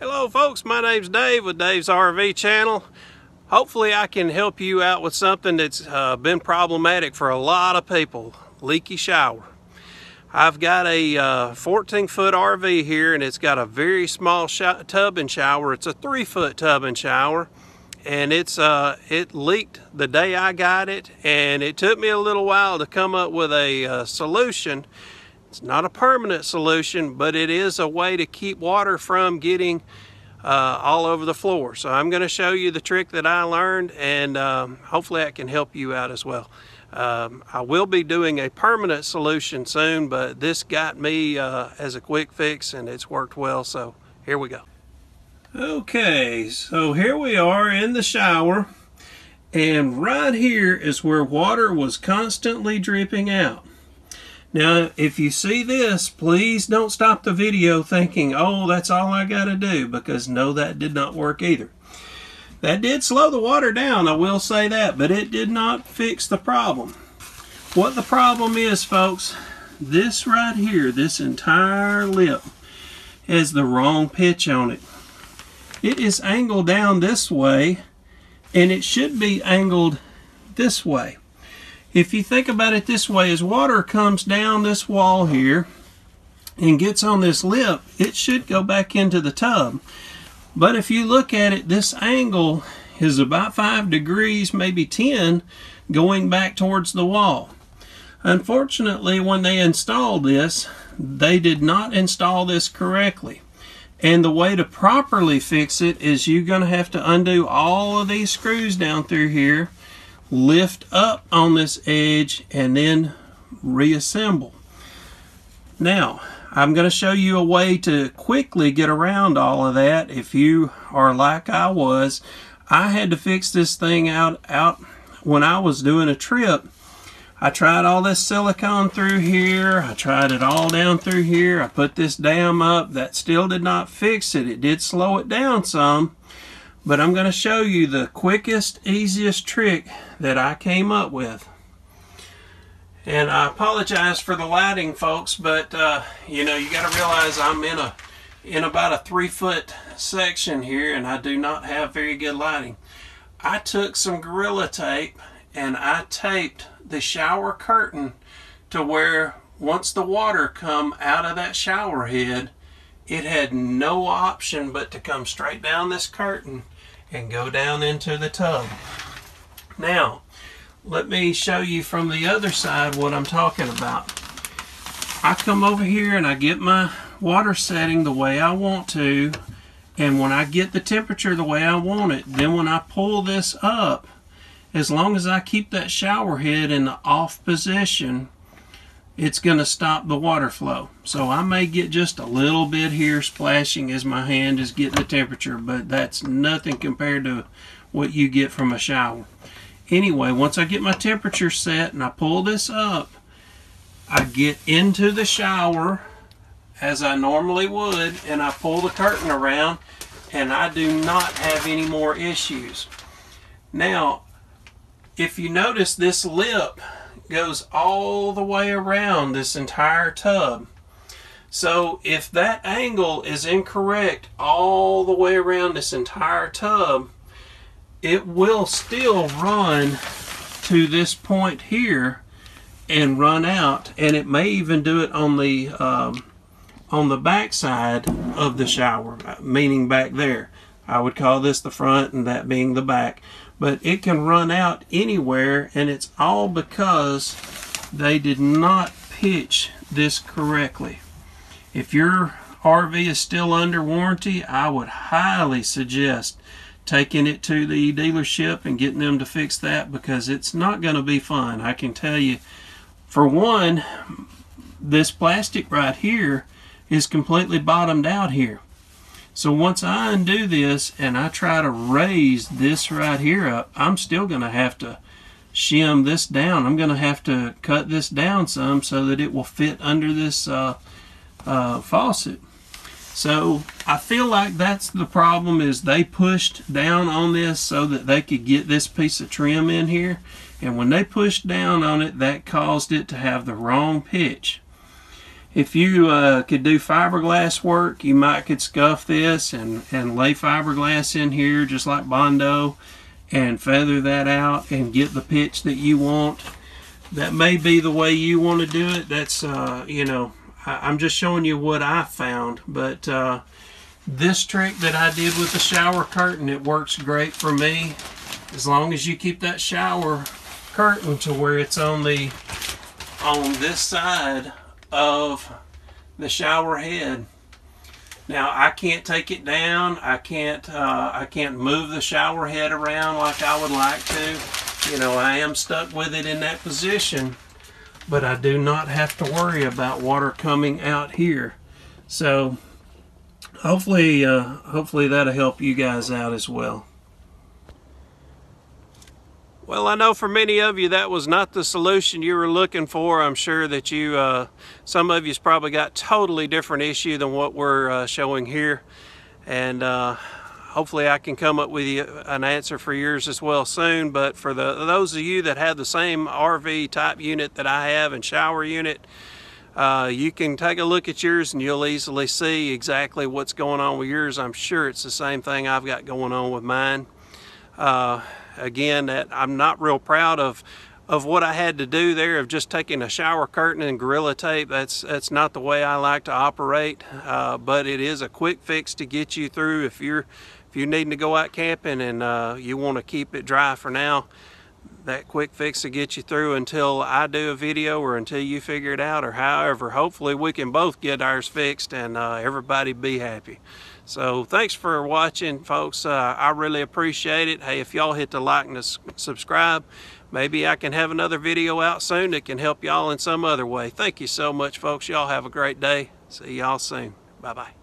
Hello folks, my name's Dave with Dave's RV channel. Hopefully I can help you out with something that's uh, been problematic for a lot of people, leaky shower. I've got a uh, 14 foot RV here and it's got a very small tub and shower. It's a three foot tub and shower and it's uh, it leaked the day I got it and it took me a little while to come up with a uh, solution it's not a permanent solution, but it is a way to keep water from getting uh, all over the floor. So I'm going to show you the trick that I learned and um, hopefully that can help you out as well. Um, I will be doing a permanent solution soon, but this got me uh, as a quick fix and it's worked well. So here we go. Okay, so here we are in the shower. And right here is where water was constantly dripping out. Now, if you see this, please don't stop the video thinking, oh, that's all I got to do, because no, that did not work either. That did slow the water down, I will say that, but it did not fix the problem. What the problem is, folks, this right here, this entire lip, has the wrong pitch on it. It is angled down this way, and it should be angled this way. If you think about it this way, as water comes down this wall here and gets on this lip, it should go back into the tub. But if you look at it, this angle is about 5 degrees, maybe 10, going back towards the wall. Unfortunately, when they installed this, they did not install this correctly. And the way to properly fix it is you're going to have to undo all of these screws down through here lift up on this edge and then reassemble. Now, I'm going to show you a way to quickly get around all of that. If you are like I was, I had to fix this thing out, out when I was doing a trip. I tried all this silicone through here. I tried it all down through here. I put this dam up. That still did not fix it. It did slow it down some. But I'm going to show you the quickest, easiest trick that I came up with. And I apologize for the lighting, folks, but uh, you know, you got to realize I'm in a in about a three foot section here and I do not have very good lighting. I took some Gorilla Tape and I taped the shower curtain to where once the water come out of that shower head, it had no option but to come straight down this curtain and go down into the tub. Now, let me show you from the other side what I'm talking about. I come over here and I get my water setting the way I want to and when I get the temperature the way I want it then when I pull this up as long as I keep that shower head in the off position it's going to stop the water flow. So I may get just a little bit here splashing as my hand is getting the temperature, but that's nothing compared to what you get from a shower. Anyway, once I get my temperature set and I pull this up, I get into the shower as I normally would and I pull the curtain around and I do not have any more issues. Now, if you notice this lip goes all the way around this entire tub. So if that angle is incorrect all the way around this entire tub, it will still run to this point here and run out and it may even do it on the um, on the back side of the shower meaning back there I would call this the front and that being the back but it can run out anywhere and it's all because they did not pitch this correctly. If your RV is still under warranty, I would highly suggest taking it to the dealership and getting them to fix that because it's not going to be fun. I can tell you, for one, this plastic right here is completely bottomed out here. So once I undo this and I try to raise this right here up, I'm still going to have to shim this down. I'm going to have to cut this down some so that it will fit under this uh, uh, faucet. So I feel like that's the problem is they pushed down on this so that they could get this piece of trim in here. And when they pushed down on it, that caused it to have the wrong pitch. If you uh, could do fiberglass work, you might could scuff this and, and lay fiberglass in here just like Bondo and feather that out and get the pitch that you want. That may be the way you want to do it. That's, uh, you know, I, am just showing you what I found. But uh, this trick that I did with the shower curtain, it works great for me. As long as you keep that shower curtain to where it's on the on this side of the shower head. Now I can't take it down. I can't uh, I can't move the shower head around like I would like to. You know I am stuck with it in that position, but I do not have to worry about water coming out here. So hopefully uh, hopefully that'll help you guys out as well. Well, I know for many of you that was not the solution you were looking for. I'm sure that you, uh, some of you's probably got totally different issue than what we're uh, showing here. And uh, hopefully I can come up with you an answer for yours as well soon. But for the those of you that have the same RV type unit that I have and shower unit, uh, you can take a look at yours and you'll easily see exactly what's going on with yours. I'm sure it's the same thing I've got going on with mine. Uh, again, that I'm not real proud of of what I had to do there of just taking a shower curtain and gorilla tape. That's that's not the way I like to operate, uh, but it is a quick fix to get you through if you're if you're needing to go out camping and uh, you want to keep it dry for now. That quick fix to get you through until I do a video or until you figure it out or however. Hopefully we can both get ours fixed and uh, everybody be happy. So thanks for watching, folks. Uh, I really appreciate it. Hey, if y'all hit the like and the subscribe, maybe I can have another video out soon that can help y'all in some other way. Thank you so much, folks. Y'all have a great day. See y'all soon. Bye-bye.